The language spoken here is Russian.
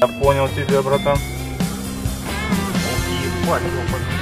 Я понял тебя, братан. Ебать, ёпта.